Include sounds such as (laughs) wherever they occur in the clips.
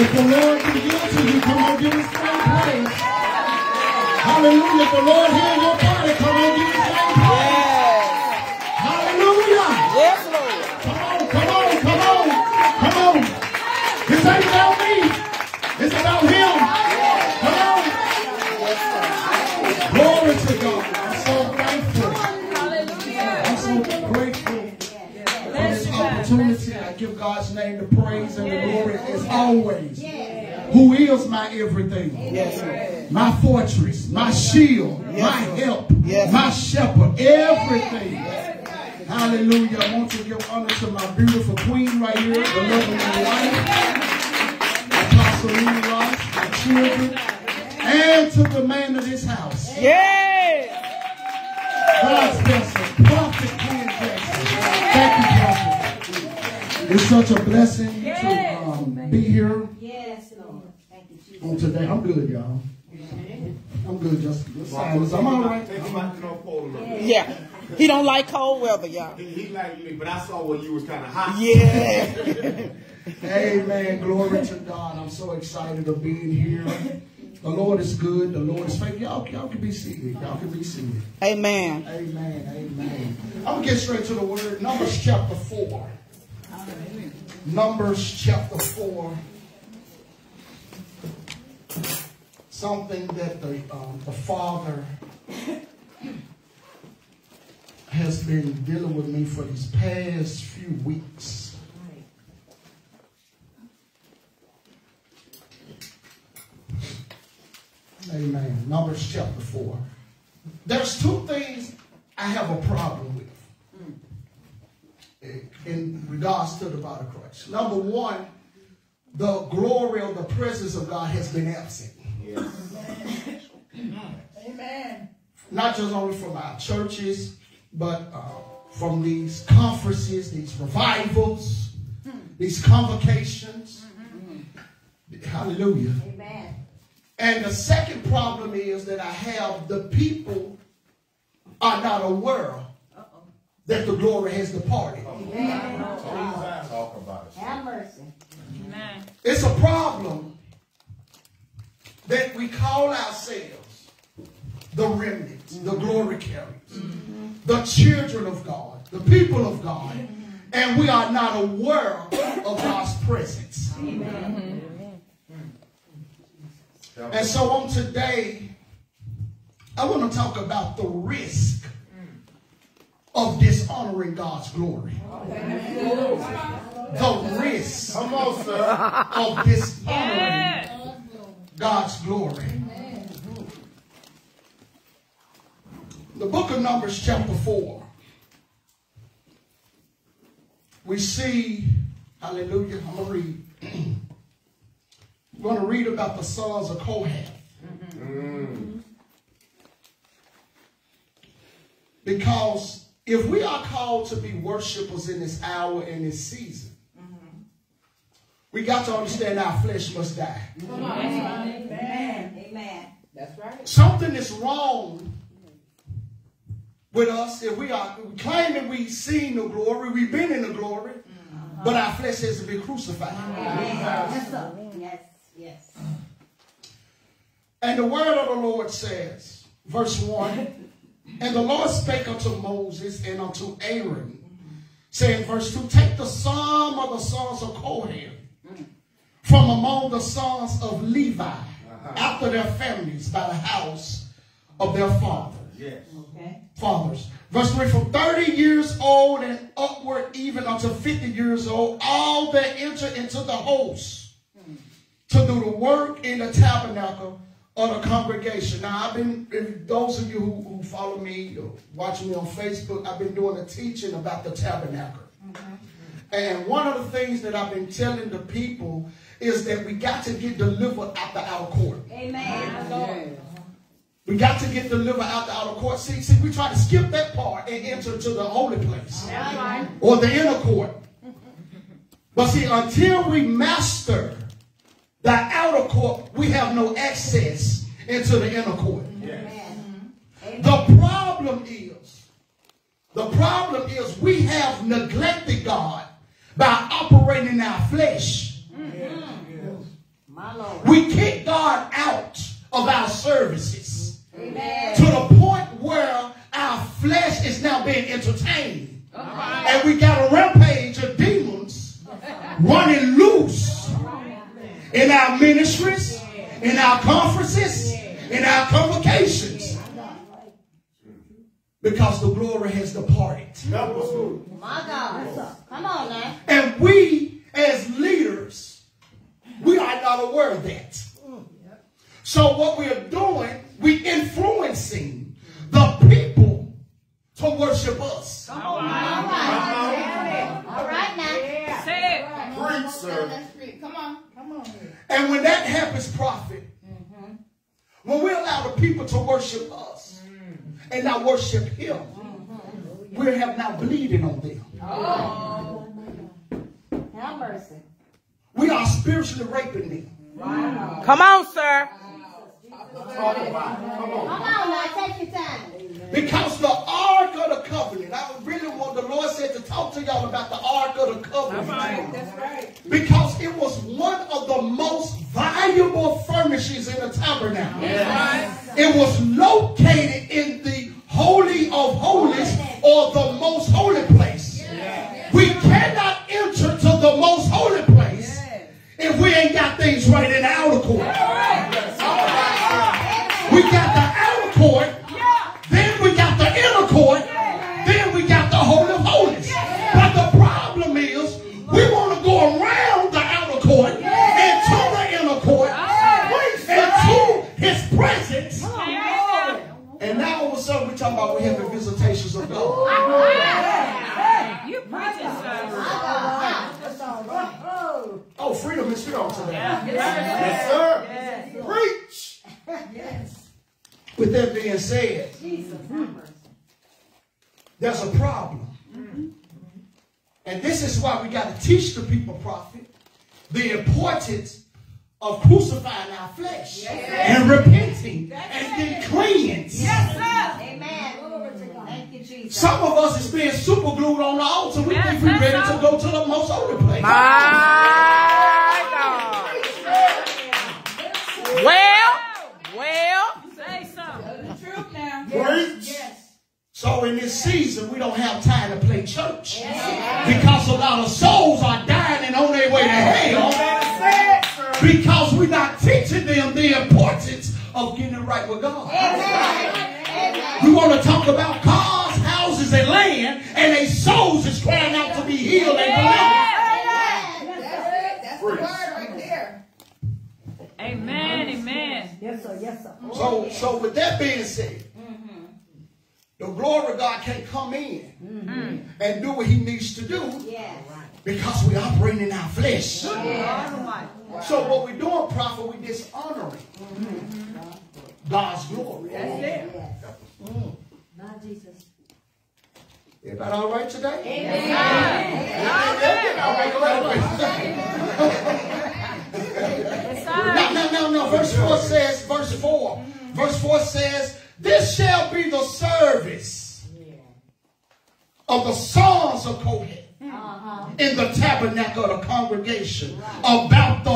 If the Lord be good to you, come on, give us some praise. Hallelujah. If the Lord hear your body, come on, give us some praise. Hallelujah. Yes, Lord. Come on, come on, come on, come on. This ain't name the praise and the glory as always. Who is my everything? My fortress, my shield, my help, my shepherd, everything. Hallelujah. I want to give honor to my beautiful queen right here, the love of my life, Apostle Ross, my children, and to the man of this house. Yeah. God's vessel, Prophet It's such a blessing to um, be here Yes, Lord. Thank you, Jesus. on today. I'm good, y'all. I'm good, just just silence. I'm all right. Take him out to North Pole a little bit. Yeah. He don't like cold weather, y'all. He, he like me, but I saw when you was kind of hot. Yeah. (laughs) Amen. Glory to God. I'm so excited of being here. The Lord is good. The Lord is faithful. Y'all, y'all can be seated. Y'all can be seated. Amen. Amen. Amen. I'm going to get straight to the word. Numbers chapter 4. Numbers chapter 4. Something that the, um, the Father has been dealing with me for these past few weeks. Amen. Numbers chapter 4. There's two things I have a problem with in regards to the body of Christ. Number one, the glory of the presence of God has been absent. Amen. Not just only from our churches, but uh, from these conferences, these revivals, these convocations. Hallelujah. Amen. And the second problem is that I have the people are not aware that the glory has departed. Talk about it. Have mercy. It's a problem that we call ourselves the remnant, the glory carriers, the children of God, the people of God, and we are not aware of God's presence. And so on today, I want to talk about the risk of dishonoring God's glory. The risk Come on, sir. of dishonoring God's glory. The book of Numbers, chapter 4. We see, hallelujah, I'm going to read. We're going to read about the sons of Kohath. Mm-hmm. Because if we are called to be worshipers in this hour and this season, we got to understand our flesh must die. Amen. Amen. That's right. Something is wrong with us if we are claiming we've seen the glory, we've been in the glory, uh-huh. but our flesh has been crucified. Yes. Yes, yes. And the word of the Lord says, verse 1, (laughs) And the Lord spake unto Moses and unto Aaron, saying, verse 2, Take the sum of the sons of Kohath from among the sons of Levi, uh-huh. after their families, by the house of their father. Yes. Okay. fathers. Verse 3 From 30 years old and upward, even unto 50 years old, all that enter into the host hmm. to do the work in the tabernacle of the congregation. Now, I've been, if those of you who, who follow me or watch me on Facebook, I've been doing a teaching about the tabernacle. And one of the things that I've been telling the people is that we got to get delivered out the outer court. Amen. We got to get delivered out the outer court. See, see, we try to skip that part and enter to the holy place or the inner court. But see, until we master the outer court, we have no access into the inner court. Yes. The problem is, the problem is we have neglected God by operating in our flesh. Mm -hmm. We kick God out of our services Amen. to the point where our flesh is now being entertained. Right. And we got a rampage of demons running loose in our ministries, in our conferences, in our convocations. Because the glory has departed. My God. Come on now. And we as leaders, we are not aware of that. So what we are doing, we influencing the people to worship us. All right. All right. All right now sir. That. Come on. Come on. And when that happens, prophet, mm -hmm. when we allow the people to worship us mm -hmm. and not worship him, mm -hmm. we have not bleeding on them. Oh. Have mercy. We are spiritually raping them. Wow. Come on, sir. Wow. Come on. Come on now. Take your time. Because the Ark of the Covenant, I really want the Lord said to talk to y'all about the Ark of the Covenant. Right, that's right. Because it was one of the most valuable furnishings in the tabernacle. Yes. It was located in the Holy of Holies or the most holy place. Yes. We cannot enter to the most holy place yes. if we ain't got things right in our court. congregation about the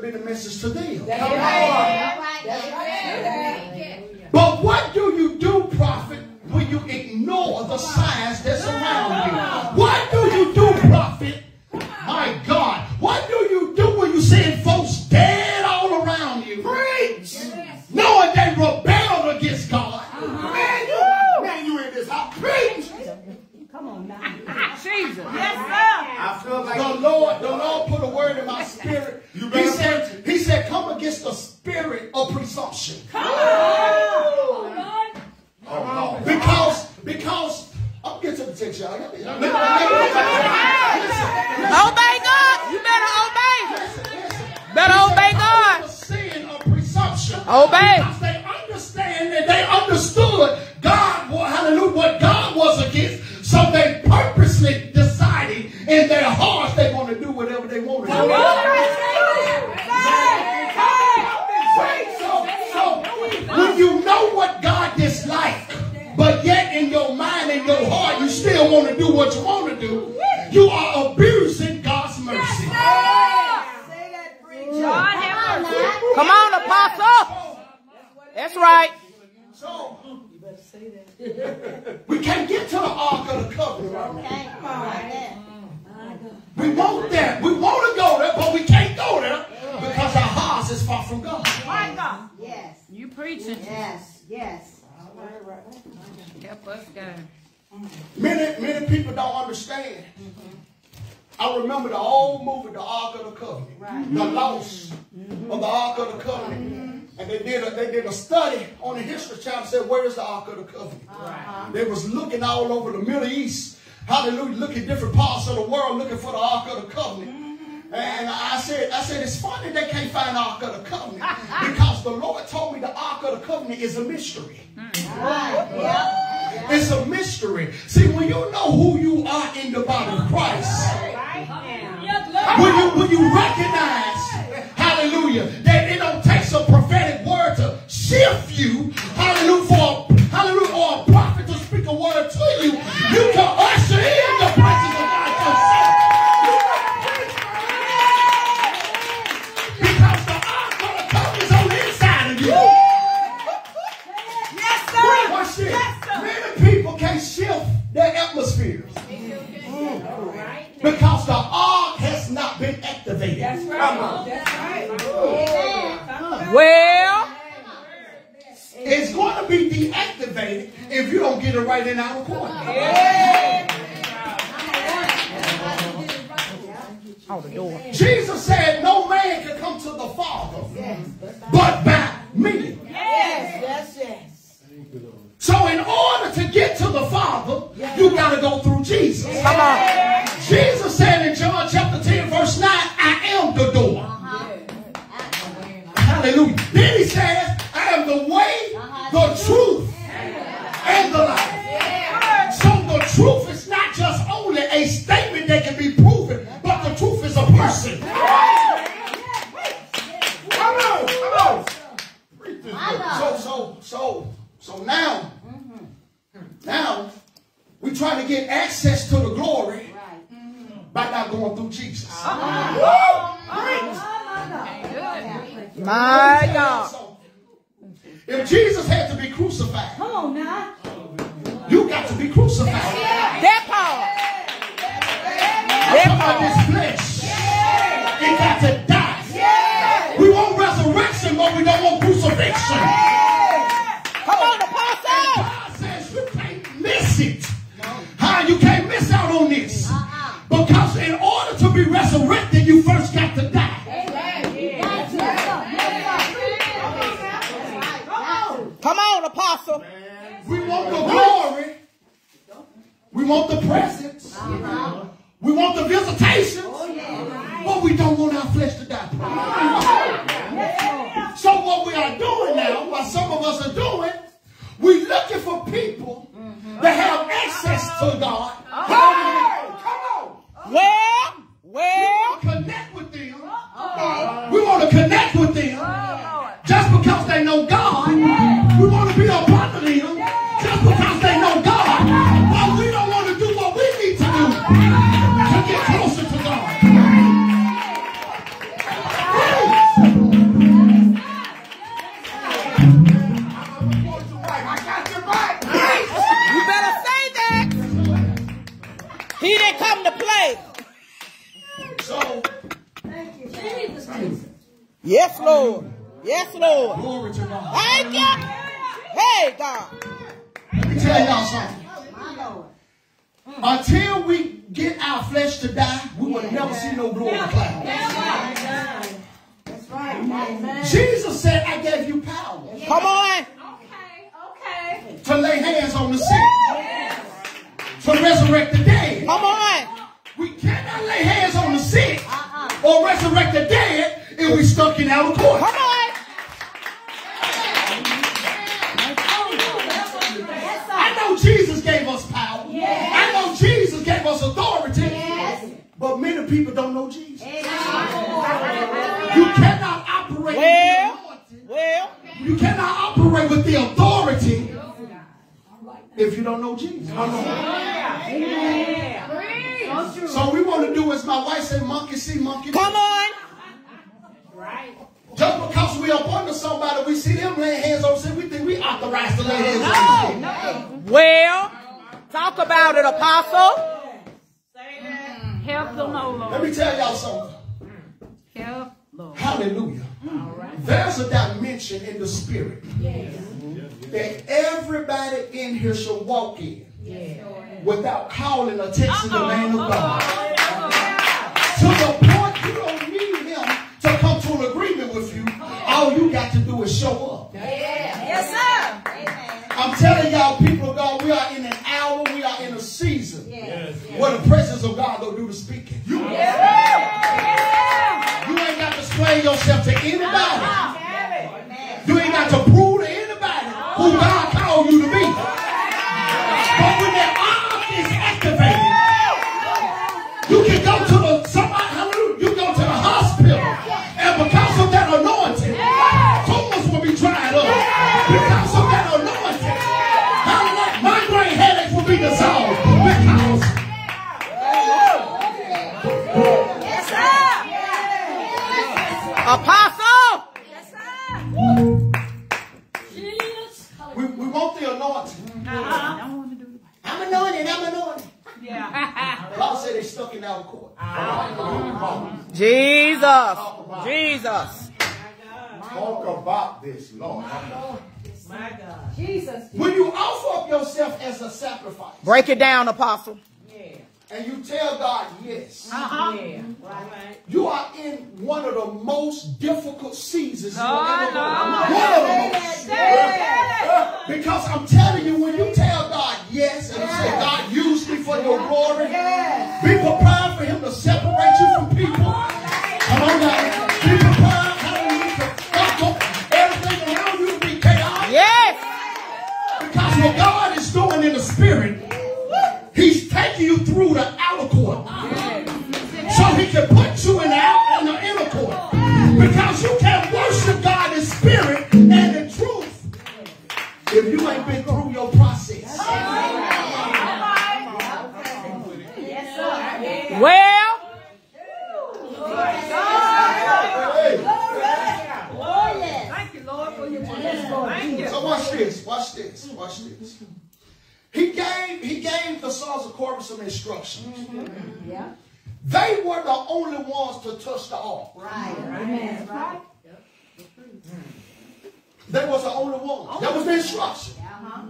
should be the message to them. Come on. Right. Right. But what do you do, prophet, when you ignore the signs that surround you? What covenant is a mystery. Mm. It's a mystery. See, when you know who you are in the body of Christ, when you, when you recognize want the presence. Uh-huh. We want the visitation. Oh, but we don't want our flesh spirit that everybody in here should walk in without calling or texting the man of God. To the point you don't need him to come to an agreement with you. All you got to do is show up. Yes, sir. I'm telling y'all, people of God, we are in an hour, we are in a season where the presence of God don't do the speaking. You, you ain't got to explain yourself to anybody. You ain't got to prove to anybody who God called you to be. But when that arm is activated, you can go to the somebody, hallelujah, you go to the hospital, and because of that anointing, tumors will be dried up. Because of that anointing, hallelujah, migraine headaches will be dissolved. Because. Apostle. Sacrifice Break it down, Apostle. Yeah. and you tell God yes, Uh huh. Right. you are in one of the most difficult seasons you will ever go. One of the most. Because I'm telling you, when you tell God yes and you say, God, use me for your glory, be prepared for Him to separate you from people. Come on now. Be prepared, hallelujah, to fuck up everything around you to be chaotic. Yes. Because what God is doing in the spirit, He's taking you through the outer court. So He can put you in the, out, in the inner court. Because you can't worship God in spirit and in truth if you ain't been through your process. Well, So watch this, watch this, watch this. He gave he gave the sons of Korah some instructions. They were the only ones to touch the ark. Right. Right. right. Mm. They was the only ones. That was the instruction. Yeah, huh.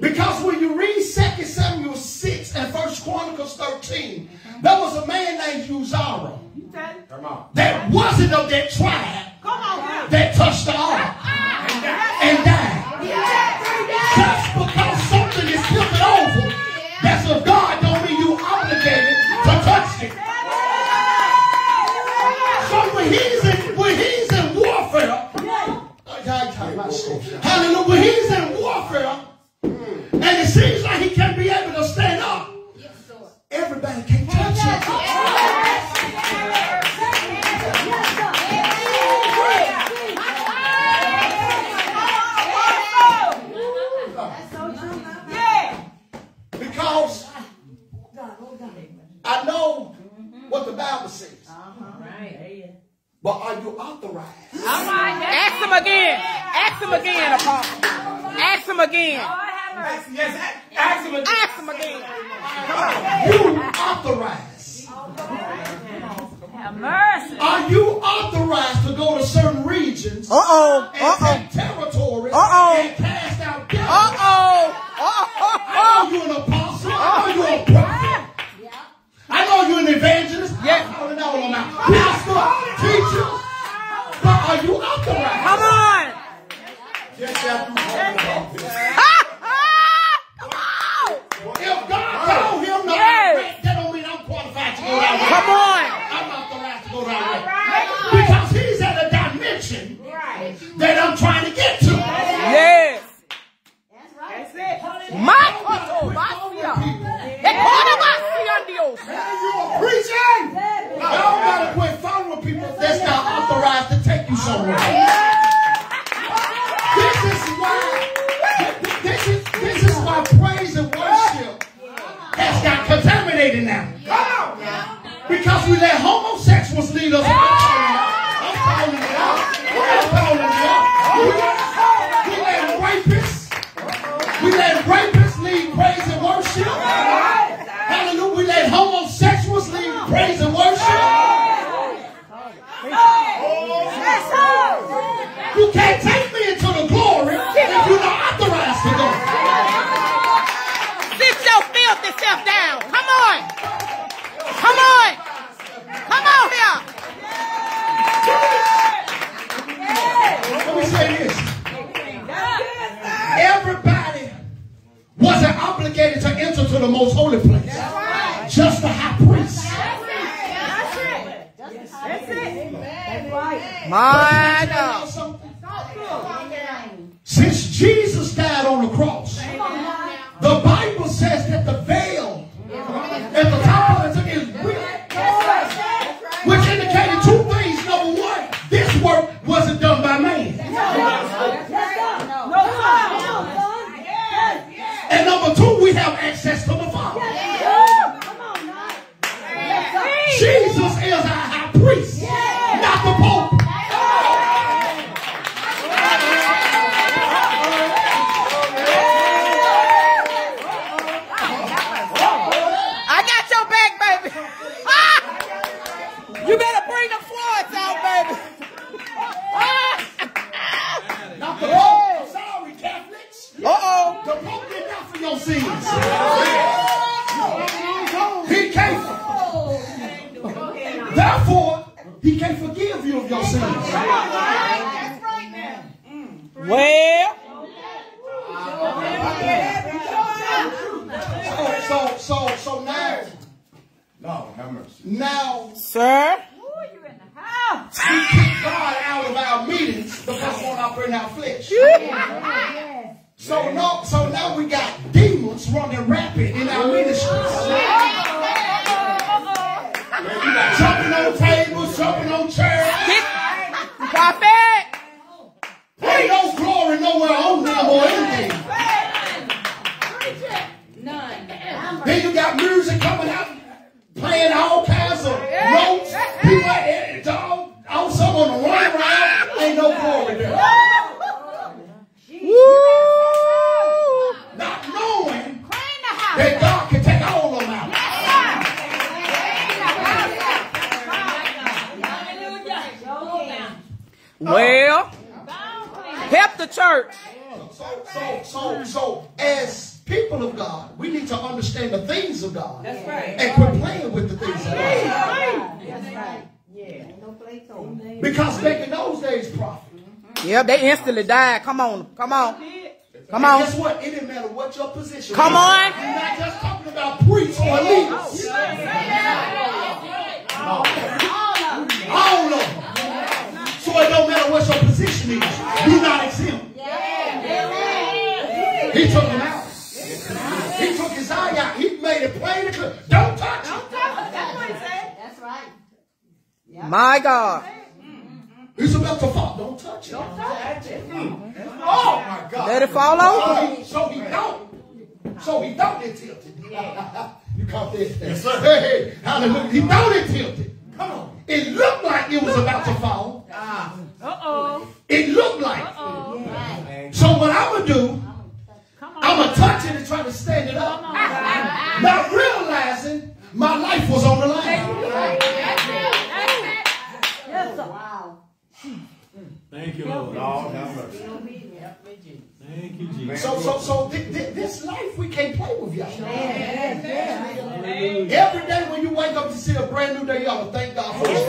Because when you read 2 Samuel 6 and 1 Chronicles 13, there was a man named Uzziah Come on. that wasn't of that tribe on, that touched the ark (laughs) and died. just because that's of God don't mean you obligated to touch it. So when he's in when he's in warfare, hallelujah, when he's in warfare, and it seems like But are you authorized? Ask him again. Ask him again, Apostle. Ask him again. Yes, ask him again. Ask him again. You authorized. Have mercy. Are you authorized to go to certain regions Uh-oh. and Uh-oh. take territories Uh-oh. and cast out devils? Uh-oh. I know you're an apostle. I know you're a prophet. I know you're an evangelist. Yeah. I'm calling all of them out. Pastor, teacher. But are you authorized? Come on. Just after we talk about this. Come on. If God told him to Yes. operate, that don't mean I'm qualified to go that way. Come on. I'm authorized to go that way. Because he's at a dimension that I'm trying to get to. Yes. Yes. That's right. That's it. My koto, basia. Ekona basia Dios. You are preaching. Y'all gotta quit following people that's not authorized to take you somewhere. This is why. This is this is why praise and worship has got contaminated now. Because we let homosexuals lead us. The most holy place. Just the high priest. My Tell y'all God. Since Jesus now Come on, come on. Come And on. Guess what? It didn't matter what your position. Come was. on. You're not just talking about priests or leaders. Oh, All of them. So it don't matter what your God. Let it fall over. So he, so he don't. So he don't get tilted. (laughs) you caught this? Yes, sir. Hey, hey, hallelujah. He don't get tilted. Come on. It looked like it was about to fall. Uh-oh. It looked like. Thank you, Lord. Lord have mercy. Thank you, Jesus. So, so, so thi- thi- this life we can't play with y'all. Every day when you wake up to see a brand new day, you ought to thank God for His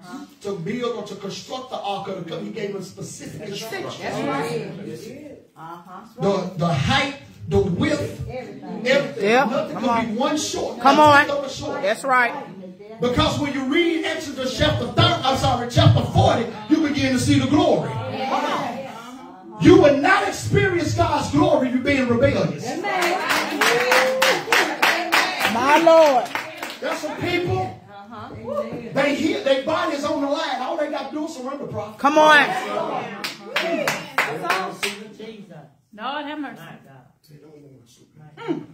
instruction to build or to construct the Ark of the Covenant, he gave him specific instructions. The, the height, the width, Everything. everything. Yep, Nothing come could on. be one short. Come on. short. That's right. Because when you read Exodus chapter 30, I'm sorry, chapter 40, you begin to see the glory. You will not experience God's glory if you're being rebellious. My Lord. There's some people, they hear their body is on the line. All they got to do is surrender, prophet. Come on. Lord have mercy.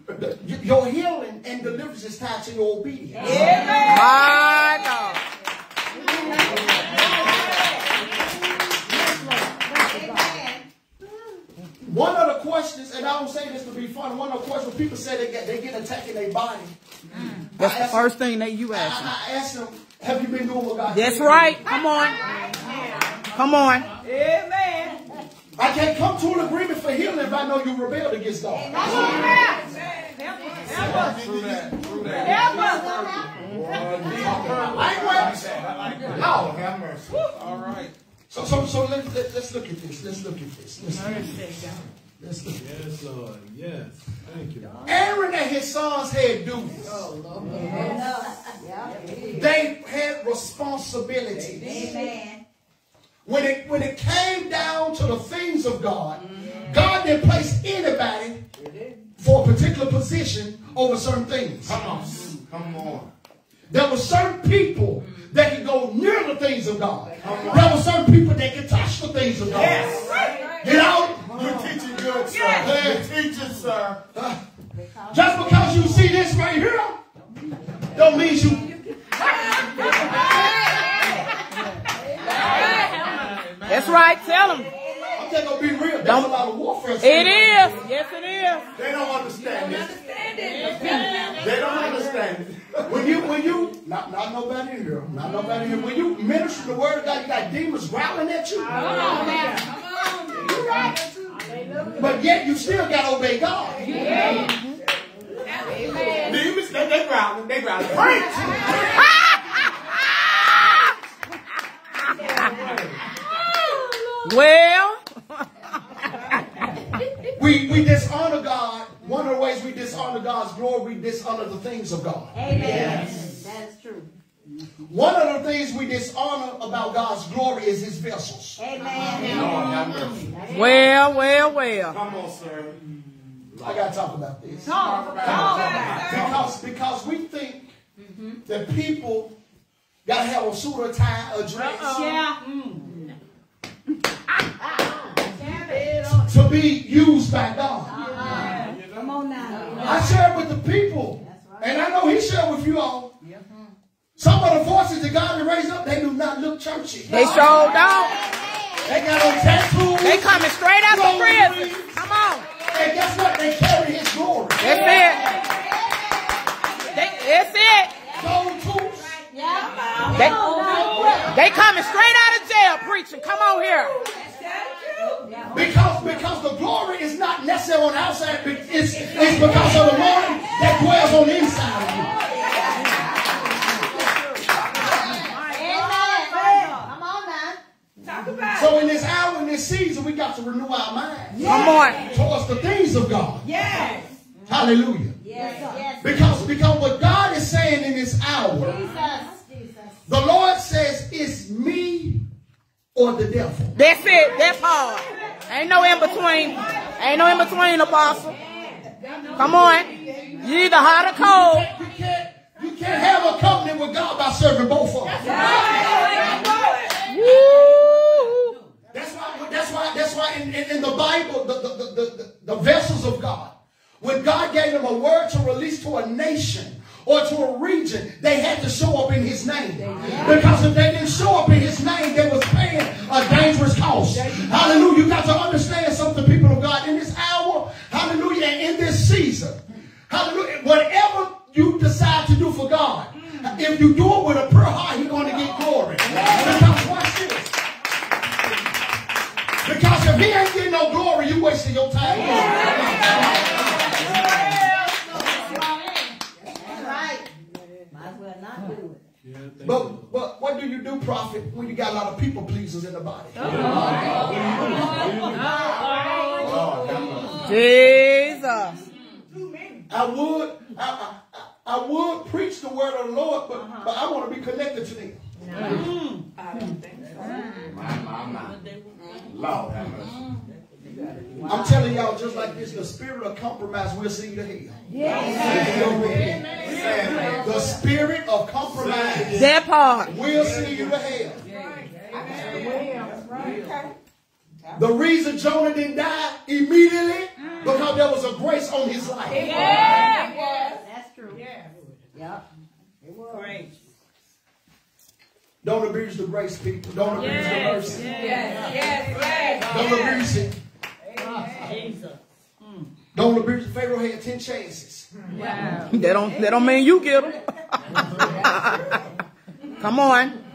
The- Your healing and deliverance is tied to your obedience. My God. One of the questions, and I don't say this to be funny, one of the questions people say they get, they get attacked in their body. That's I the asked- first thing that you ask. I, I asked them, have you been doing what God That's right. Come on. Come on. Amen. I can't come to an agreement for healing if I know you rebelled against God. I ain't waiting. No. Have mercy. All right. So, so, so let, let, let's look at this. Let's look at this. Let's look at this. Let's look at this. Yes, Lord. Yes. Thank you. Aaron and his sons had duties. Oh, they had responsibilities. Amen. When it when it came down to the things of God, God didn't place anybody for a particular position over certain things. Come on. Come on. There were certain people that could go near the things of God. There were certain people that could touch the things of God. Yes. You know, You're teaching good, sir. Yes. You're teaching, sir. just because you see this right here, don't mean you. That's right. Tell them. I'm just gonna be real. There's Don't- a lot of warfare. It is. Yes, it is. They don't understand this. They don't understand it. When you, when you, not, not nobody in here, not nobody here. When you minister the word of God, you got demons growling at you. But yet you still got to obey God. Demons, they, they growling. They growling. Preach. (laughs) Well, (laughs) We, we dishonor God. One of the ways we dishonor God's glory, we dishonor the things of God. Amen. That is true. One of the things we dishonor about God's glory is his vessels. Amen. Lord, have mercy. well, well, well. Come on, sir. I got to talk about this. Talk. Talk. Because, because we think that people got to have a suit or tie, a dress, Yeah. Mm. to be used by God. Uh-huh. Come on now. I share with the people, and I know he shared with you all. Some of the voices that God has raised up, they do not look churchy. They sure don't. They got on tattoos. They coming straight out of prison. Come on. And guess what? They carry his glory. That's it. They, that's it. Gold tools. They, they coming straight out of jail preaching. Come on here. Because, because the glory is not necessarily on the outside, it's, it's because of the Lord that dwells on the inside of you. Amen. Come on now. Talk about So in this hour, in this season, we got to renew our minds Come on. towards the things of God. Yes. Hallelujah. Yes, yes. Because, because what God is saying in this hour, Jesus. Jesus. the Lord says, it's me or the devil. That's it. That's hard. Ain't no in between. Ain't no in between, apostle. Come on. You either hot or cold. You can't, you can't have a covenant with God by serving both of them. Woo. That's why, that's why, in, in, in the Bible, the, the, the, the, vessels of God, when God gave them a word to release to a nation or to a region, they had to show up in his name. Because if they didn't show up in his name, they was paying a dangerous cost. Hallelujah. You got to understand something, people of God. In this hour, hallelujah, and in this season, hallelujah, whatever you decide to do for God, if you do it with a pure heart, you're going to lot of people pleasers in the body? Lord, have mercy. Jesus. I would I, I, I- I would preach the word of the Lord, but, but I want to be connected to them. My, my, my. Lord, have mercy. I'm telling y'all just like this, the spirit of compromise will send you to hell. The spirit of compromise That part. will send you to hell. The reason Jonah didn't die immediately mm. because there was a grace on his life. Yeah, That's true. Yeah, Yep. It was. Don't abuse the grace, people. Don't abuse the mercy. Yes. Yes. Don't abuse it. Don't abuse it. Pharaoh had 10 chances. That don't, that don't mean you get them. (laughs) (laughs) Come on.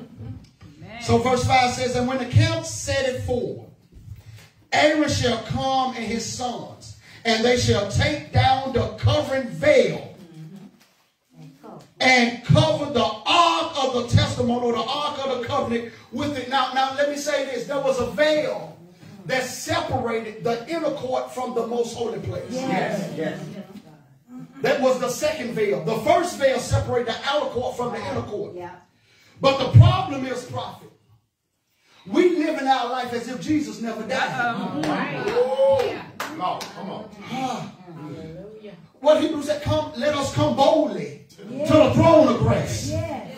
So verse 5 says, And when the camp set it forward, Aaron shall come and his sons, and they shall take down the covering veil and cover the ark of the testimony or the ark of the covenant with it. Now, now let me say this. There was a veil that separated the inner court from the most holy place. Yes, yes. That was the second veil. The first veil separated the outer court from the inner court. Yeah. But the problem is, prophet, we live in our life as if Jesus never died. Lord, come on. What Hebrews said, come, let us come boldly to the throne of grace. Yes.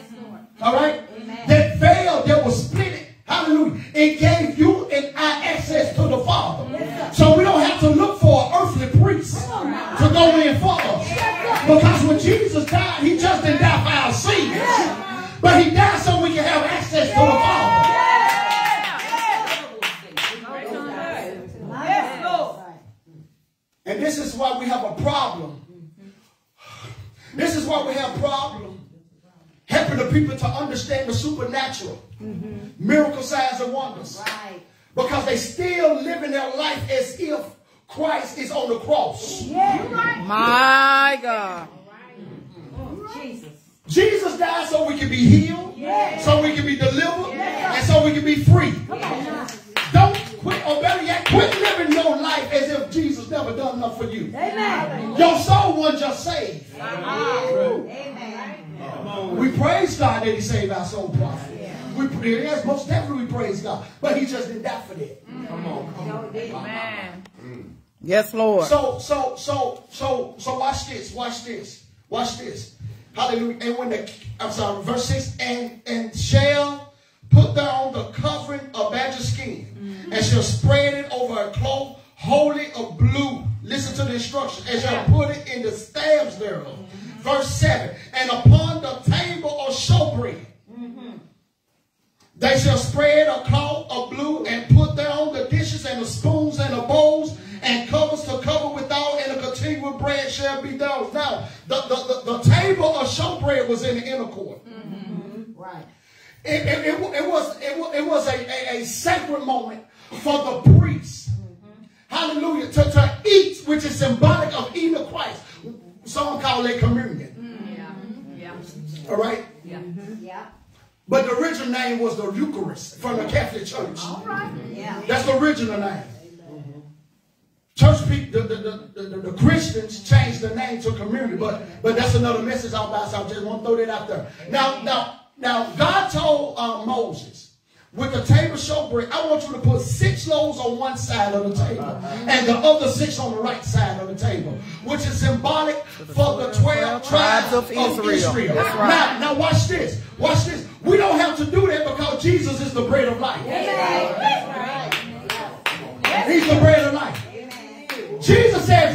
All right? That veil that was split, hallelujah, it gave you and I access to the Father. So we don't have to look for an earthly priest to go in for us. Because when Jesus died, he just didn't die for our sins. But he died so we can have access to the Father. Yes, Lord. And this is why we have a problem. This is why we have a problem supernatural. Miracle signs and wonders. Right. Because they still living their life as if Christ is on the cross. My God. Jesus. Jesus died so we can be healed, so we can be delivered, and so we can be free. Don't quit, or better yet, quit living your life as if Jesus never done enough for you. Amen. Your soul wasn't just saved. Amen. We praise God that He saved our soul prophet. We, yes, most definitely we praise God, but He just didn't die for that. Man. Yes, Lord. So, so, so, so, so watch this, watch this, watch this. Hallelujah. And when the, I'm sorry, verse 6, and, and shall put thereon the covering of badger skin, mm-hmm. and shall spread it over a cloth wholly of blue. Listen to the instructions. And shall put it in the stabs thereof. Mm-hmm. Verse 7, and upon the table of showbread, mm-hmm. they shall spread a cloth of blue and put thereon the dishes and the spoons and the bowls and covers to cover bread shall be those. Now, the, the, the, the table of showbread was in the inner court. Mm-hmm. Right. It, it, it, it was, it, wa- it was a, a, a sacred moment for the priests. Mm-hmm. Hallelujah. To, to eat, which is symbolic of eating of Christ. Some call it communion. Mm-hmm. All right? Yeah. But the original name was the Eucharist from the Catholic Church. All right. Yeah. That's the original name. Church people, the, the, the, the, the Christians changed the name to community, but but that's another message out by so I just want to throw that out there. Now, now, now, God told uh, Moses, with the table showbread, I want you to put six loaves on one side of the table and the other six on the right side of the table, which is symbolic for the 12 tribes of Israel. That's right. Now, now watch this. Watch this. We don't have to do that because Jesus is the bread of life. He's the bread of life. Jesus said,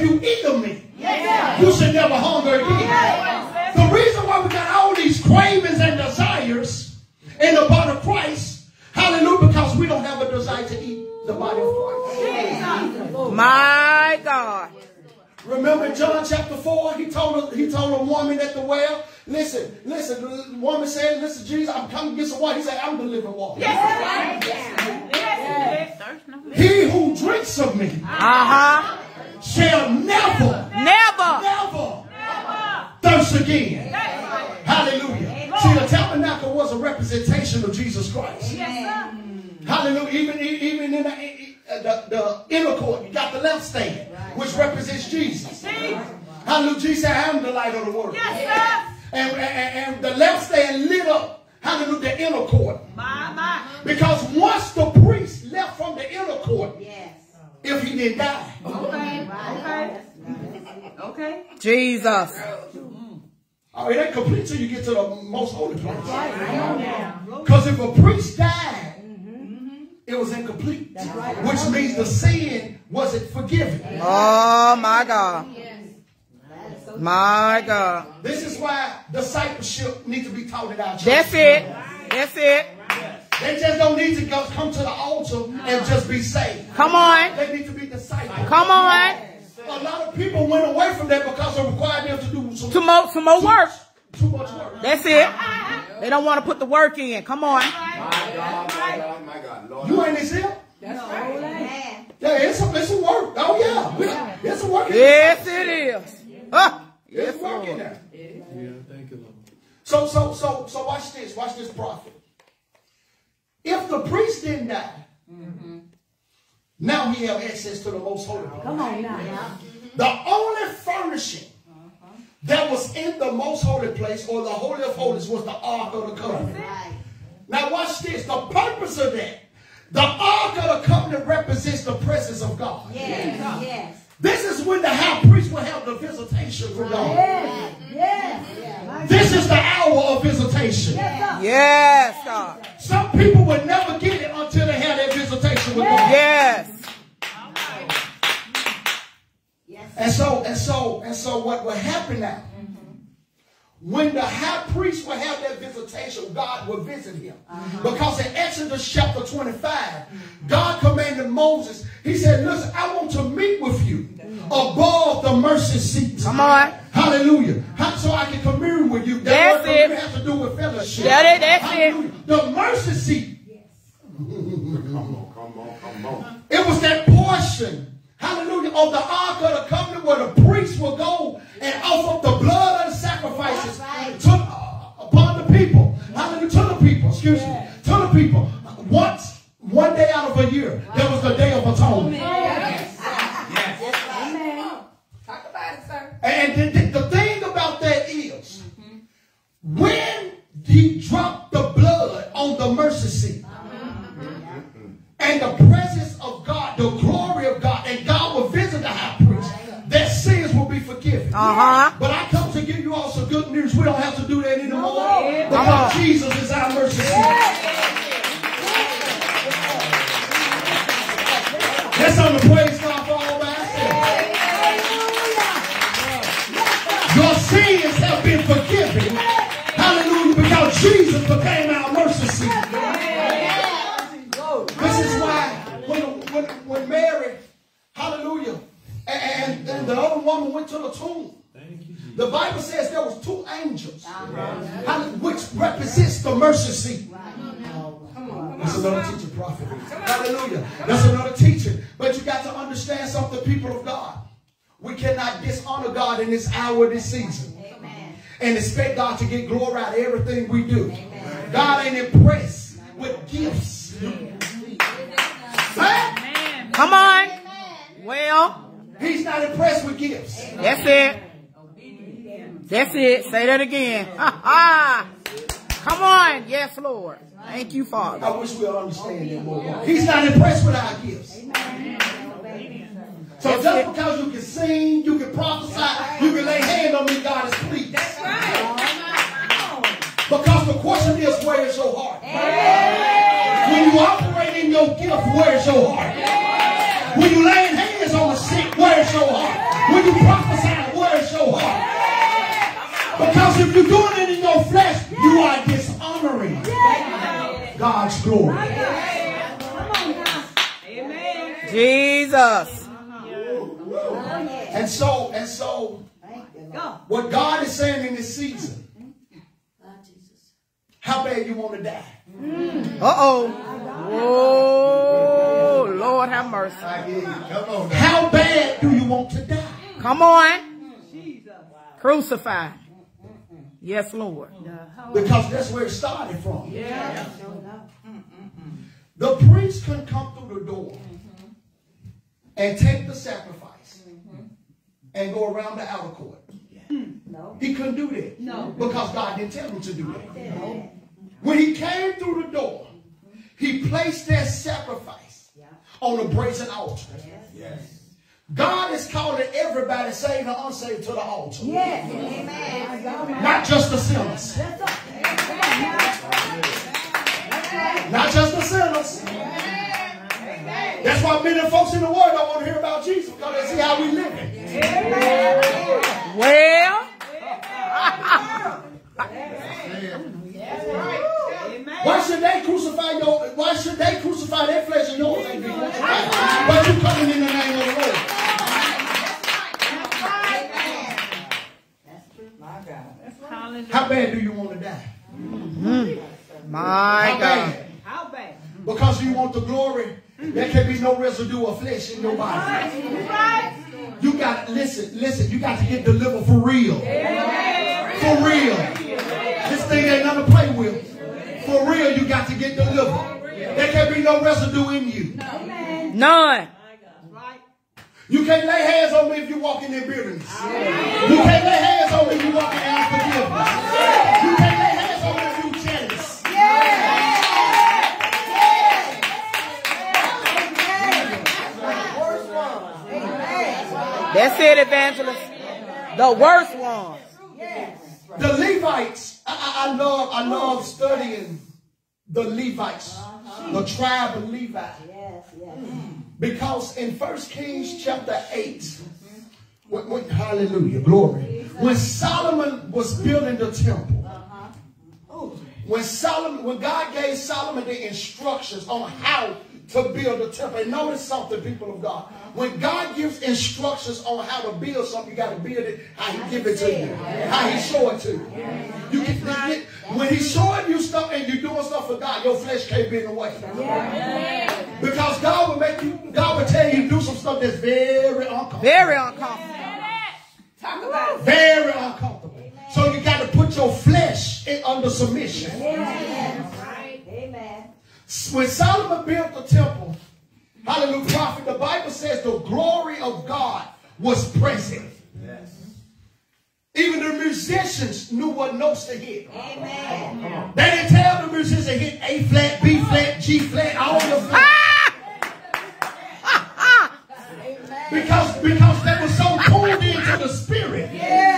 if you eat of me, you should never hunger again. The reason why we got all these cravings and desires in the body of Christ, hallelujah, because we don't have a desire to eat the body of Christ. My God. Remember John chapter 4, he told a, he told a woman at the well, listen, listen, the woman said, listen, Jesus, I'm coming to get some water. He said, I'm the living water. He who drinks of me Uh-huh. Shall never Never. never thirst again. Hallelujah. See, the tabernacle was a representation of Jesus Christ. Hallelujah. Even, even in the, uh, the, the inner court, you got the lampstand, which represents Jesus. Hallelujah. Jesus said, I am the light of the world. And, and, and the lampstand lit up, hallelujah, the inner court. Because once the priest left from the inner court, Yes. If he didn't die, Right. Okay. Okay. Jesus. Oh, it ain't complete till you get to the most holy place. Because if a priest died, it was incomplete. Right. Which means the sin wasn't forgiven. Oh, my God. My God. This is why discipleship needs to be taught in our church. That's it. That's it. They just don't need to go come to the altar and just be saved. Come on. They need to be discipled. Come on. A lot of people went away from that because it required them to do some, Some more, some more work. too much work. That's it. They don't want to put the work in. Come on. My God, my God, my God. Lord. You ain't this here? Amen. Yeah, it's a, it's some work. Oh, yeah. It's a work. in. Yes, it is. Ah, It's work in there. Yeah, thank you, Lord. So, so, so, so watch this. Watch this prophet. If the priest didn't die, mm-hmm. now he have access to the most holy place. Come on now. The only furnishing uh-huh. that was in the most holy place or the holy of holies was the ark of the covenant. Right. Now watch this. The purpose of that, the ark of the covenant represents the presence of God. Yes. Yes. This is when the high priest will have the visitation from God. Yes. Yes. This is the hour of visitation. yes, God. Some people will never get it until they have that visitation with God. Yes. Yes. And so, and so, and so what will happen now? When the high priest will have that visitation, God will visit him. Uh-huh. Because in Exodus chapter 25, God commanded Moses, he said, listen, I want to meet with you above the mercy seat. Come on. Hallelujah. How- So I can commune with you. That's word it. commune has to do with fellowship. That it, that's it. Hallelujah. The mercy seat. Come on, come on, come on. It was that portion, hallelujah, of the ark of the covenant where the priests will go and offer the blood of the sacrifices to, uh, upon the people. Hallelujah, to the people, excuse me, to the people. Once, one day out of a year, there was the day of atonement. Talk about it, sir. And the, the, the thing about that is, when he dropped the blood on the mercy seat, and the presence of God, the Uh-huh. But I come to give you all some good news. We don't have to do that anymore. Come Because on. Jesus is our mercy seat. That's on the praise God for all by itself. Your sins have been forgiven. Hallelujah. Because Jesus became our mercy seat. This is why when, when, when Mary, and, and the other woman went to the tomb, Thank you, Jesus. the Bible says there was two angels, hallelujah, which represents the mercy seat. That's another teaching prophet. Hallelujah. That's another teaching. But you got to understand something, people of God. We cannot dishonor God in this hour, this season. And expect God to get glory out of everything we do. God ain't impressed with gifts. Huh? Come on. Well, He's not impressed with gifts. that's it. That's it. Say that again. Ha (laughs) ha. Come on. Yes, Lord. Thank you, Father. I wish we all understand that more. He's not impressed with our gifts. So just because you can sing, you can prophesy, you can lay hand on me, God is pleased. Because the question is, where is your heart? When you operate in your gift, where is your heart? When you laying hands on the sick, where is your heart? When you prophesy, where is your heart? Because if you're doing it in your flesh, you are dishonoring God's glory. Jesus. And so, and so, what God is saying in this season, how bad you want to die? Mm. Uh-oh. Oh, Lord have mercy. How bad do you want to die? Come on. Crucify. Yes, Lord. Because that's where it started from. The priest can come through the door and take the sacrifice and go around the outer court. He couldn't do that. No. Because God didn't tell him to do that. When he came through the door, he placed that sacrifice on the brazen altar. God is calling everybody, saved or unsaved, to the altar. Yes. Amen. Not just the sinners. Not just the sinners. That's why many folks in the world don't want to hear about Jesus because they see how we living. Well, of flesh in. You got to listen, listen. You got to get delivered for real. For real. This thing ain't nothing to play with. For real, you got to get delivered. There can't be no residue in you. None. You can't lay hands on me if you walk in in bitterness. It, evangelist. The worst ones. The Levites, I, I, love, I love studying the Levites, the tribe of Levi. Because in 1 Kings chapter 8, when, when- hallelujah, glory. When Solomon was building the temple, when Solomon, when God gave Solomon the instructions on how to build a temple. And notice something, people of God. When God gives instructions on how to build something, you got to build it how He give it to you, how He show it to you. You can when He's showing you stuff and you're doing stuff for God, your flesh can't be in the way. Because God will make you, God will tell you to do some stuff that's very uncomfortable. Very uncomfortable. Talk about it. Very uncomfortable. So you got to put your flesh in, under submission. Amen. When Solomon built the temple, hallelujah, prophet, the Bible says the glory of God was present. Yes. Even the musicians knew what notes to hit. Amen. They didn't tell the musicians to hit A flat, B flat, G flat, all the flat. Because, because they were so pulled into the spirit. Yes.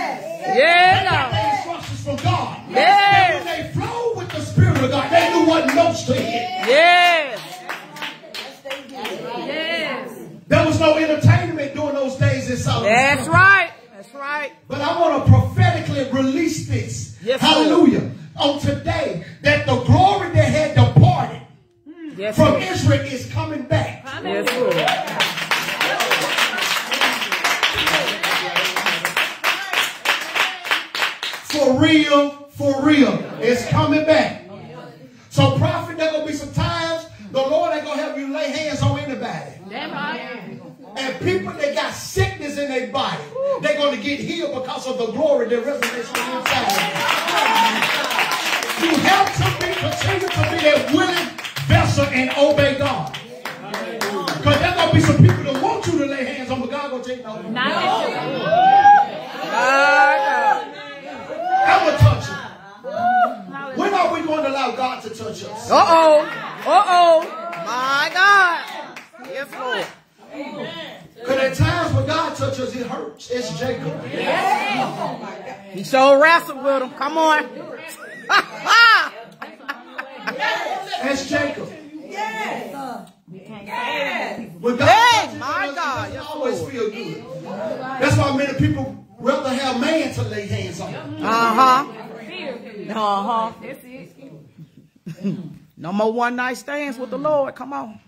Stands with the Lord. Come on.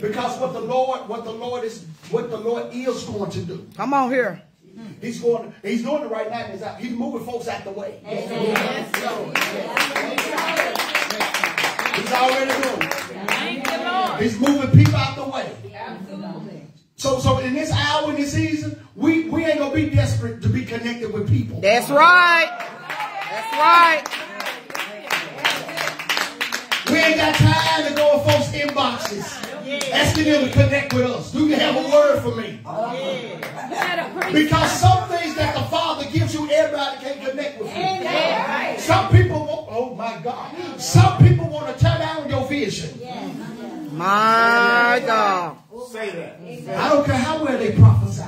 Because what the Lord, what the Lord is, what the Lord is going to do. Come on here. He's going. He's doing it right now. He's, out, he's moving folks out the way. He's already doing it. He's moving people out the way. Absolutely. So, so in this hour, in this season, we, we ain't gonna be desperate to be connected with people. That's right. That's right. We ain't got time to go in folks' inboxes asking them to connect with us. Do you have a word for me? Because some things that the Father gives you, everybody can't connect with you. Some people want, oh my God, some people want to tear down your vision. My God. Say that. I don't care how well they prophesy.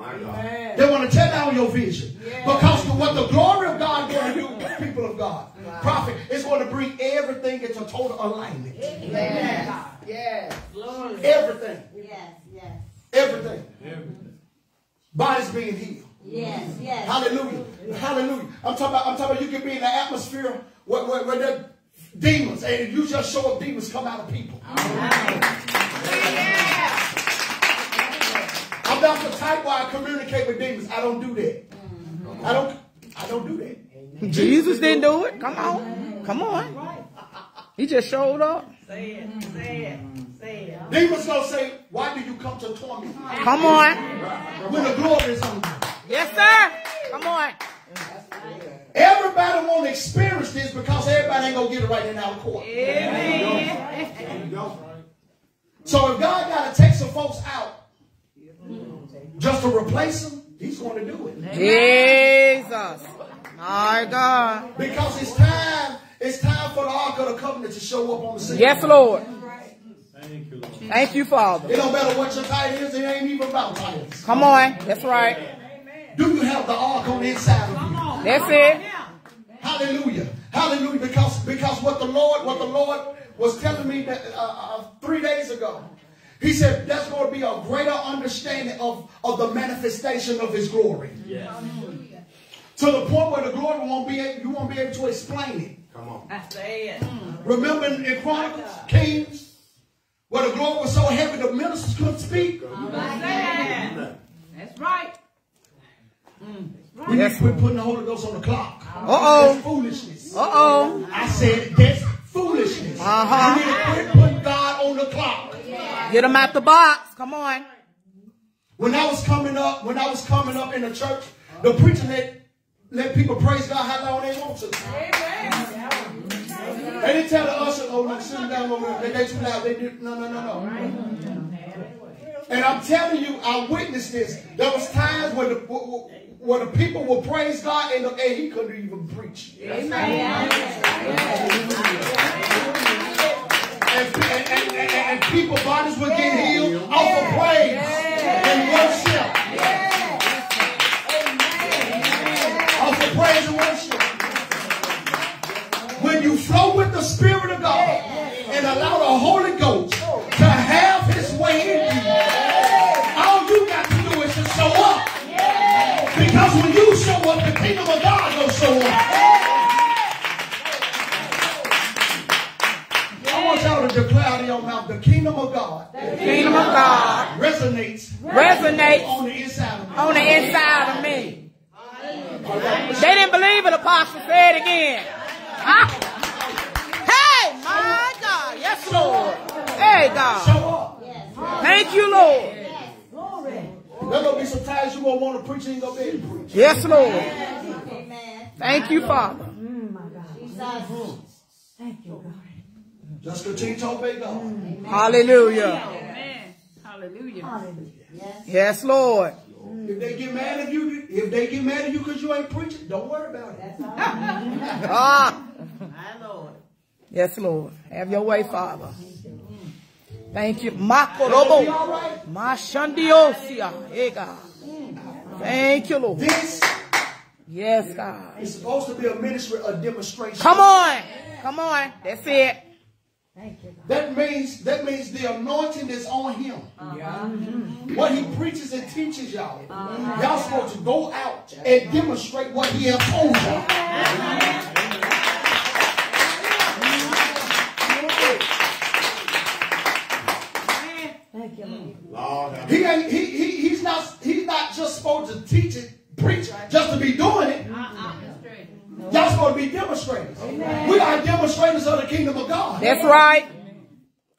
My God. They want to tear down your vision. Because the- what the glory of God going to do, people of God, prophet, is going to bring everything into total alignment. Yes. Everything. Yes. Yes. Everything. Everything. Bodies being healed. Yes. Yes. Hallelujah. Hallelujah. I'm talking about, I'm talking about you can be in the atmosphere where, where, where there demons, and if you just show up, demons come out of people. I'm not the type where I communicate with demons. I don't do that. Mm-hmm. I don't I don't do that. Jesus didn't do it. Come on. Come on. He just showed up. Say it. Say it. Demons gonna say, why do you come to torment me Come on. when the glory is on you? Yes, sir. Come on. Everybody won't experience this because everybody ain't gonna get it right in outer court. So if God gotta take some folks out just to replace them, he's gonna do it. Jesus. My God. Because it's time, it's time for the Ark of the Covenant to show up on the scene. Yes, Lord. Thank you, Lord. Thank you, Father. It don't matter what your title is, it ain't even about titles. Come on. That's right. Do you have the ark on the inside of you? That's it. Hallelujah. Hallelujah. Because because what the Lord, what the Lord was telling me that uh, uh, three days ago. He said that's going to be a greater understanding of, of the manifestation of his glory. To the point where the glory won't be able, you won't be able to explain it. Come on. I say it. Remember in, in Chronicles, Kings, where the glory was so heavy the ministers couldn't speak? That's right. We need to quit putting the Holy Ghost on the clock. Uh-oh. That's foolishness. Uh-oh. I said that's foolishness. Uh-huh. We Get them out the box. Come on. When I was coming up, when I was coming up in the church, the preacher let let people praise God how long they want to. They didn't tell the usher, oh no, sit down over there. They, they too loud. They did no no no no. And I'm telling you, I witnessed this. There was times when the where the people would praise God and, the, and he couldn't even preach. And, and, and, and, and people bodies would get healed off of praise and worship. Off of praise and worship. When you flow with the Spirit of God and allow the Holy Ghost to have his way in want y'all to declare out of your mouth, the kingdom of God The Kingdom of God resonates resonates on the inside of me. on the inside of me. They didn't believe it, Apostle. Say it again. Huh? Hey, my God. Yes, Lord. Hey, God. Show up. Thank you, Lord. There's gonna be some times you won't want to preach and you gonna be able to preach. Yes, Lord. Amen. Thank you, Father. Mm, my God. Jesus. Just continue to obey God. Hallelujah. Amen. Hallelujah. Yes. Yes, Lord. If they get mad at you, if they get mad at you because you ain't preaching, don't worry about it. (laughs) Ah. My Lord. Yes, Lord. Have your way, Father. Thank you. Be all Makorobo. right. Mashandiosia. Hey, God. Thank you, Lord. This Yes, God. is supposed to be a ministry, a demonstration. Come on. Come on. That's it. That means that means the anointing is on him. Mm-hmm. What he preaches and teaches y'all. Y'all supposed to go out and demonstrate what he has told y'all. Lord, have He ain't he, he he's not he's not just supposed to teach it, preach it, just to be doing it. Y'all supposed to be demonstrators. We are demonstrators of the kingdom of God. That's right.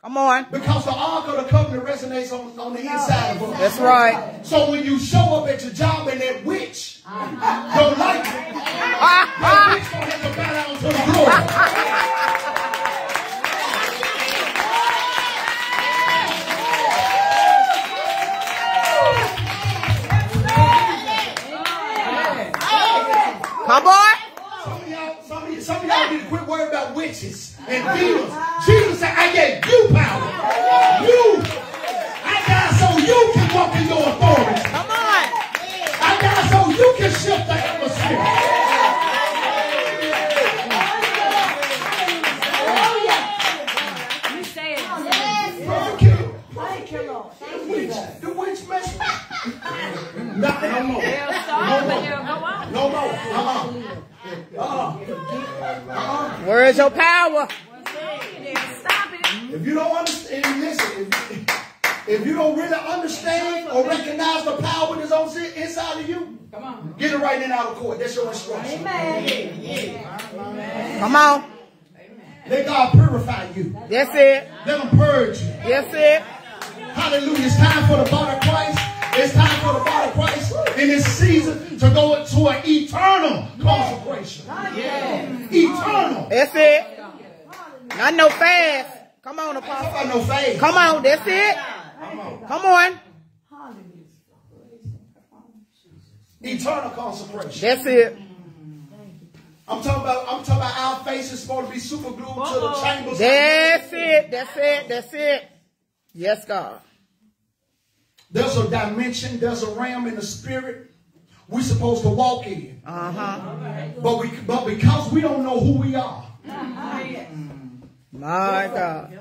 Come on. Because the ark of the covenant resonates on, on the inside of us. That's right. So when you show up at your job and that witch don't like it, that witch gonna have to bow down to the glory. Come on. Some of y'all, some of, you, some of y'all need to quit worrying about witches and demons. Jesus said, I gave you power. You. I died so you can walk in your authority. Come on. I died so you can shift the atmosphere. You say it. Thank you. Thank you, Lord. The witch, the witch messed me. (laughs) Not no more. They'll start, but they'll go on. No more. Uh-uh. (laughs) Uh-uh. Where's your power? Stop it. If you don't understand, listen, if, if you don't really understand or recognize the power that's on the inside of you, Come on. get it right in outer court. That's your instruction. Come on. Let God purify you. That's it. Let him purge you. That's it. Hallelujah. It's time for the body of Christ. It's time for the body of Christ in this season to go into an eternal consecration. Eternal. That's it. Not no fast. Come on, Talk Apostle. about no faith. Come on. That's it. Come on. Eternal consecration. That's it. I'm talking about. I'm talking about our face is supposed to be super glued to the chambers. That's it. That's it. That's it. Yes, God. There's a dimension. There's a realm in the spirit. We're supposed to walk in, Uh huh. but we. But because we don't know who we are, My God.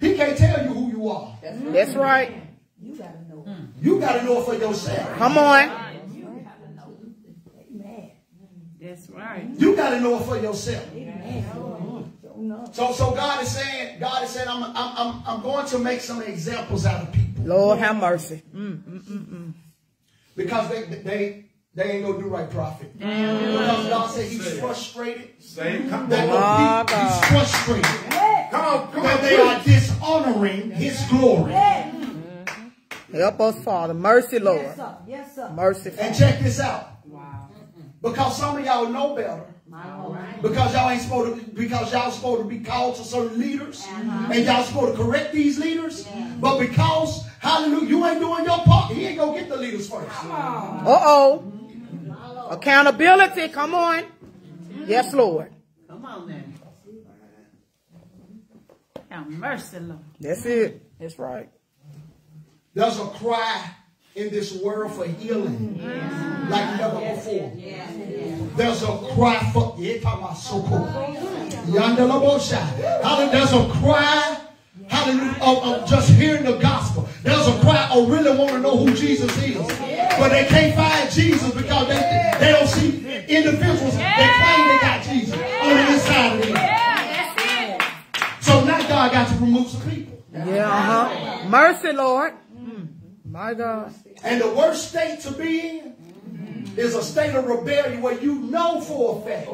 He can't tell you who you are. That's right. You got to know it You gotta know it for yourself. Come on. That's right. You got to know it for yourself. So, so God is saying, God is saying, I'm, I'm, I'm, I'm going to make some examples out of people Lord have mercy. Mm. because they, they, they ain't gonna do right prophet. Because God said He's frustrated. Say, come That on. the people, He's frustrated. Come on, come That on. they are dishonoring His glory. Help us, Father. Mercy, Lord. Yes, sir. Yes, sir. Mercy, And check this out. Because some of y'all know better. My Lord. Because y'all ain't supposed to, because y'all supposed to be called to certain leaders, and y'all supposed to correct these leaders. But because, hallelujah, you ain't doing your part, he ain't gonna get the leaders first. Uh-oh. Accountability. Come on. Yes, Lord. Come on now. Have mercy, Lord. That's it. That's right. There's a cry in this world for healing like never before. There's a cry for yeah, talking about so cool. Yandelabosha. Hallelujah. There's a cry. Hallelujah. Of, of just hearing the gospel. There's a cry of really want to know who Jesus is. But they can't find Jesus because they, they don't see individuals that claim they got Jesus on the inside of them. Yeah, that's it. So now God got to remove some people. Yeah, uh-huh. Mercy, Lord. Mm. My God. And the worst state to be in is a state of rebellion where you know for a fact.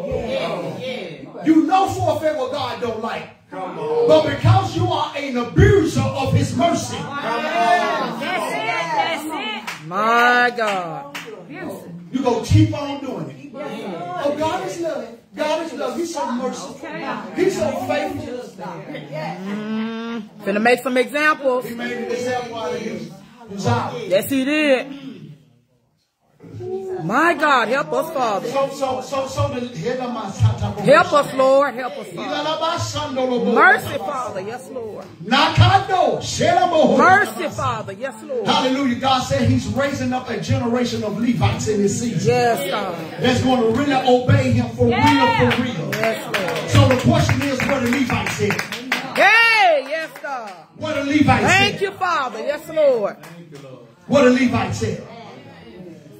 You know for a fact what God don't like. But because you are an abuser of his mercy, That's it. That's My God. it. Beautiful. you go keep on doing it. Oh, God is love. God is love. He's so merciful. He's so faithful. Finna make some examples. He made an example out of you. Yes, he did. My God, help us, Father. So, so, so, so Help us, Lord. Help us, Father. Mercy, Father. Yes, Lord. Mercy, Father. Yes, Lord. Hallelujah. God said he's raising up a generation of Levites in this season. Yes, God. That's going to really obey him for Yeah. real, for real. Yes, Lord. So the question is, what the Levites said? Hey, yes, God. What the Levites Thank said? you, Father. Yes, Lord. Thank you, Lord. What a Levite said?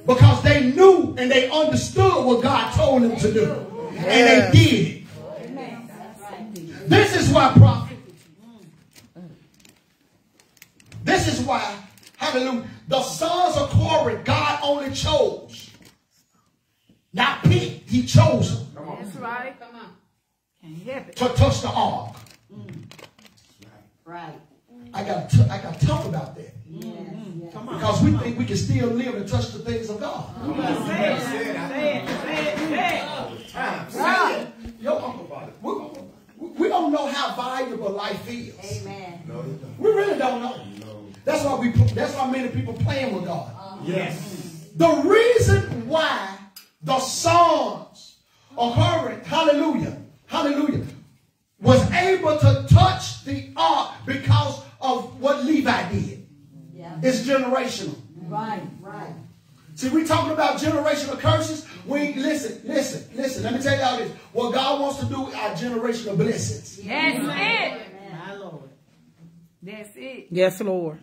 Because they knew and they understood what God told them to do. And they did it. This is why prophet. This is why, hallelujah, the sons of Korah, God only chose. Not picked, he chose them That's right. Come on. Can't help it. to touch the ark. Mm. Right. I got to, I got to talk about that. Because we think we can still live and touch the things of God. Say it. Say it. Say it. Say it. Yo, we, we- we don't know how valuable life is. Amen. We really don't know. That's why we. That's why many people playing with God. Uh-huh. Yes. The reason why the sons of Korah, hallelujah, hallelujah, was able to touch the ark because of what Levi did. Yeah. It's generational. Right. Right. See, we talking about generational curses. We listen, listen, listen. Let me tell y'all this. What God wants to do are generational blessings. That's it. My Lord. That's it. Yes, Lord.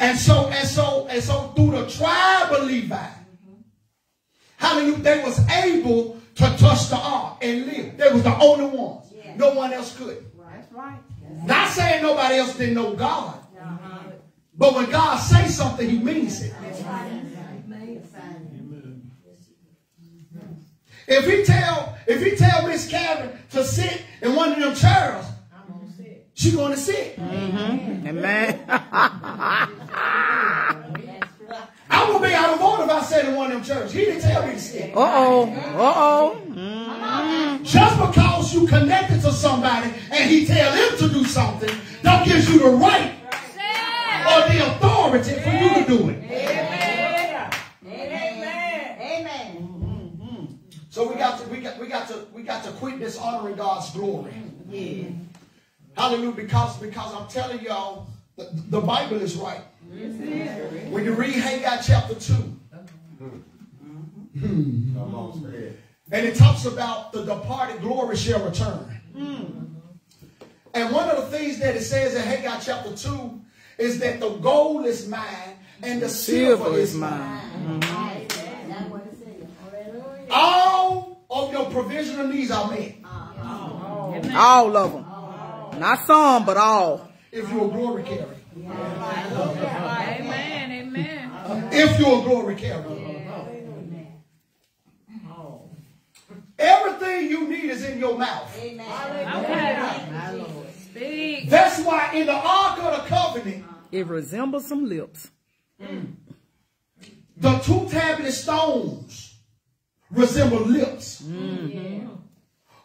And so, and so, and so through the tribe of Levi, hallelujah, they was able to touch the ark and live. They was the only ones. No one else could. That's right. Not saying nobody else didn't know God. But when God says something, he means it. If he tell, if he tell Miss Karen to sit in one of them chairs, she gonna sit. Mm-hmm. Amen. (laughs) and he tell him to do something, that gives you the right or the authority for you to do it. Amen. Amen. So we got to we got we got to we got to quit dishonoring God's glory. Yeah. Hallelujah. Because because I'm telling y'all, the, the Bible is right. When you read Haggai chapter 2, Come on, say it. and it talks about the departed glory shall return. Mm. And one of the things that it says in Haggai chapter 2 is that the gold is mine and the silver, Silver is is mine. mine. Right. That's what it says. Provisional needs are met. All of them. Not some, but all. If you're a glory carrier. Amen. Amen. If you're a glory carrier. Everything you need is in your mouth. Okay. Speak. That's why in the Ark of the Covenant, It resembles some lips. the two tablet stones resemble lips. Mm.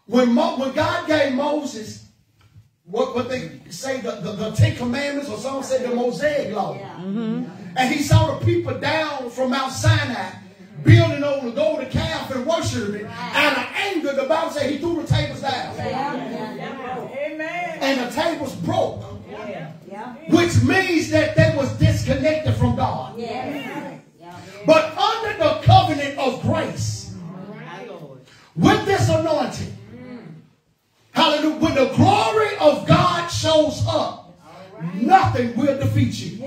When, Mo, when God gave Moses what, what they say the, the, the Ten Commandments, or some say the Mosaic Law, mm-hmm. and he saw the people down from Mount Sinai building on the golden calf and worshiping, out of anger, the Bible says he threw the tables down. Amen. And the tables broke, which means that they was disconnected from God. But under the covenant of grace, with this anointing, hallelujah, when the glory of God shows up, nothing will defeat you.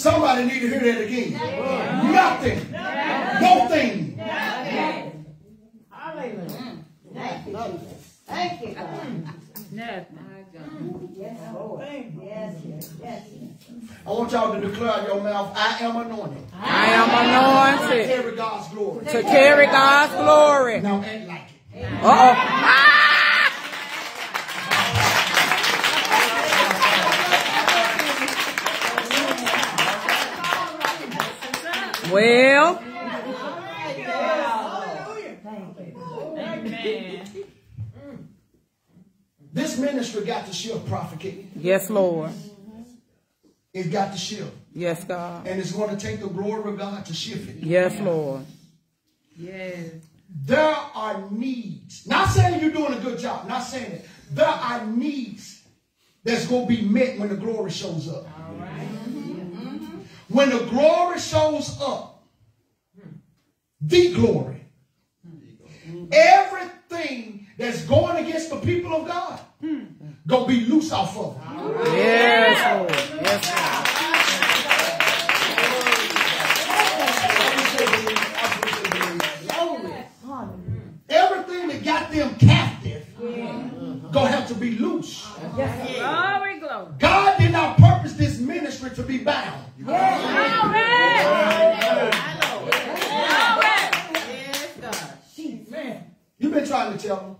Somebody need to hear that again. Nothing, no thing. Thank you, Jesus. Thank you, God. Nothing. Yes, Lord. Yes, yes, yes. I want y'all to declare out your mouth, I am anointed I am anointed. to carry God's glory. to carry God's glory. Now act like it. Uh-oh. Well, Amen. This ministry got to shift, Prophet King. yes, Lord. It's got to shift. Yes, God. And it's going to take the glory of God to shift it. Yes, Lord. Yes. There are needs. Not saying you're doing a good job. Not saying it. There are needs that's going to be met when the glory shows up. When the glory shows up, the glory, everything that's going against the people of God, gonna be loose off of them. Yes, Lord. Yes, Lord. Everything that got them captive, gonna have to be loose. Glory, glory. God did not purpose this ministry to be bound. Glory. Glory. You've been trying to tell them.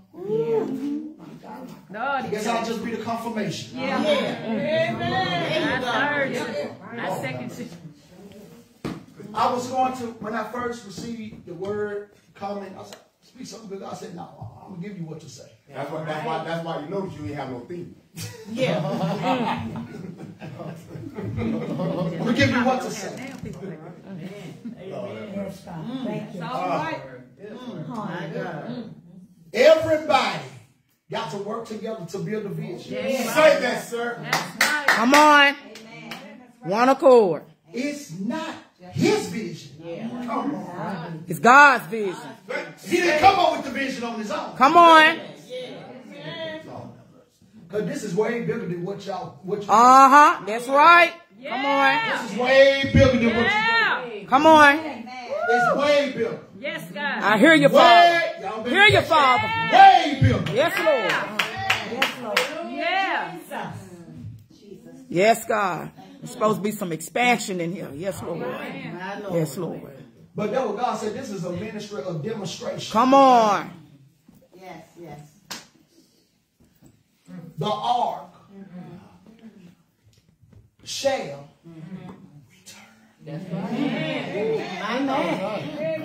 Lord, I guess I'll just be the confirmation. I heard you. I second you. I was going to, when I first received the word coming, I said, speak something good. I said, no, I'm going to give you what to say. That's why, that's why, that's why you notice you ain't have no theme. I'm going to give you what to say. Now people like, Yes, God. Thank you. all right. Everybody got to work together to build a vision. Say that, sir. Right. Come on. One accord. It's not his vision. Come on. It's God's vision. He didn't come up with the vision on his own. Come on. Because this is way bigger than what y'all, what you, Uh huh. That's right. Come on. this is way bigger than what you do. Yeah. Come on. you, it's way bigger. Yes, God. I hear you, Father. Way, Hear you, Father. way bigger. Yes, Lord. Yes, Lord. Yeah. Yes, God. There's supposed to be some expansion in here. Yes, Lord. Yes, Lord. But that what God said, this is a ministry of demonstration. Come on. Yes, yes. The ark shall Yes,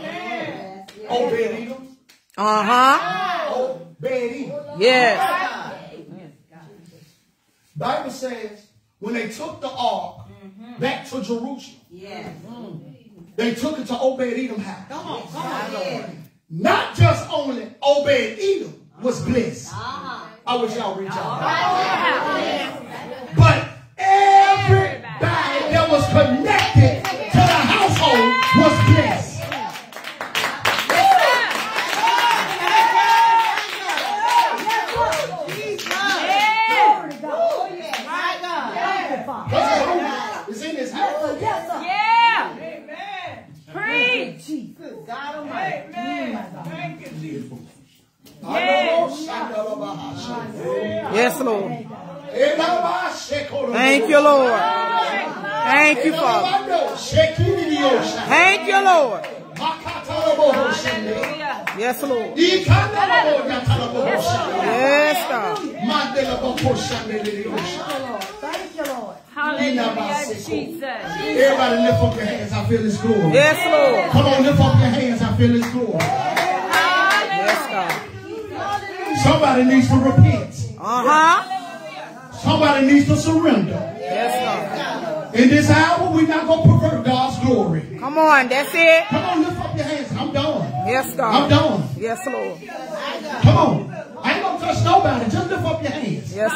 yes. Obed Edom. Uh huh. Obed Edom. Yes. Bible says when they took the ark back to Jerusalem, Yes. they took it to Obed Edom house. Come on, come on. Not just only Obed Edom was blessed. Uh-huh. I wish y'all reach out. But everybody that was connected to the household was blessed. Glory to God. Oh, yes. My God. Thank you, Father. It's in his house. Yes, sir. God Almighty. Yes, Lord. Thank you, Lord. Thank you, Father. Thank you, Lord. Yes, Lord. Yes, God. Thank you, Lord. Hallelujah, Jesus. Everybody lift up your hands. I feel His glory. Yes, Lord. Come on, lift up your hands. I feel His glory. Yes, God. Somebody needs to repent. Uh-huh. Somebody needs to surrender. Yes, In this hour, we're not going to pervert God's glory. Come on, that's it. Come on, lift up your hands. I'm done. Yes, I'm done. Yes, Lord. Come on. I ain't going to touch nobody. Just lift up your hands. Yes,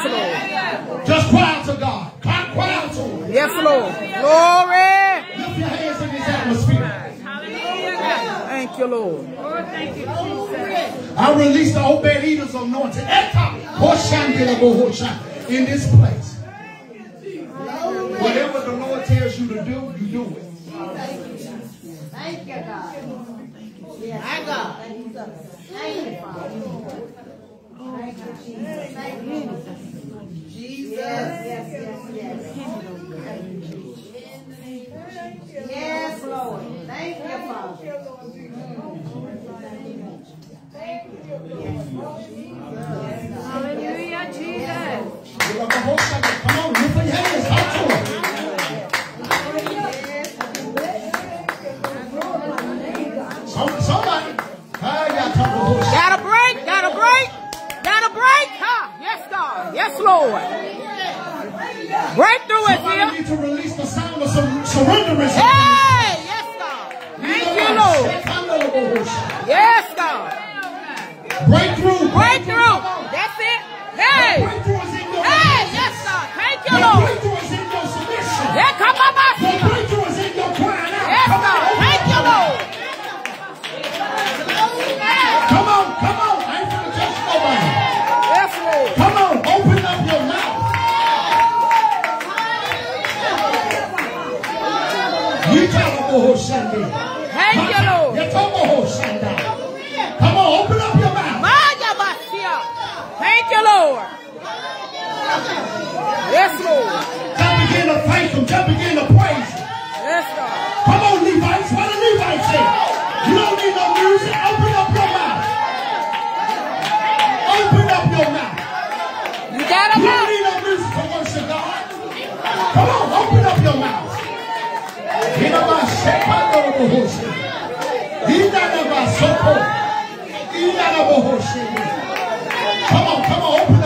Lord. Just cry out to God. Cry, cry out to Him. Yes, Lord. Glory. Lift your hands in this atmosphere. Hallelujah. Thank you, Lord. Oh, thank you, Jesus. I release the Obed Edom's anointing. Eka, Hoshandela Bohosha, In this place. Whatever the Lord tells you to do, you do it. Thank you, God. Yes, my God. Thank you, Father. Thank you, Jesus. Thank you. Jesus. Yes, yes, yes, yes. Yes, Lord. Thank you, Father. Hallelujah, Jesus. Somebody. Got a break. Got a break. Got a break. Yes, God. Yes, Lord. Need to release the sound of sur- surrenderance. Hey, yes, God. Yes, God. Breakthrough. Breakthrough. That's it. Hey. Breakthrough is in your Hey, yes, God. Thank you, Lord. breakthrough is in your submission. Yeah, come on, my The breakthrough is in your crying out. Yes, Come on, Thank you, Lord. Come on, come on. I ain't gonna touch nobody. Yes, Lord. Come on, open up your mouth. You tell them, oh, Sunday. Lord. Yes, Lord. Just begin to thank him. Just begin to praise him. Yes, God. Come on, Levites. What the Levites say? You don't need no music. Open up your mouth. Open up your mouth. You got You him don't up. need no music to worship God. Come on, open up your mouth. Inamashekandobohoshe. Inanabasoko. Inanabohoshe. Come on, come on, open